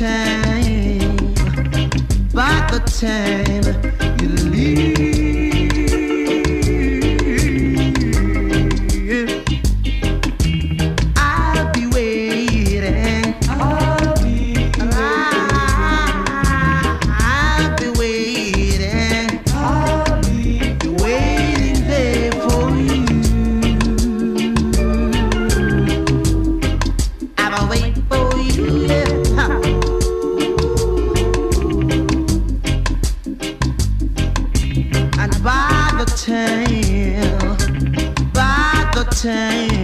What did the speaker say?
time, by the time you leave. time.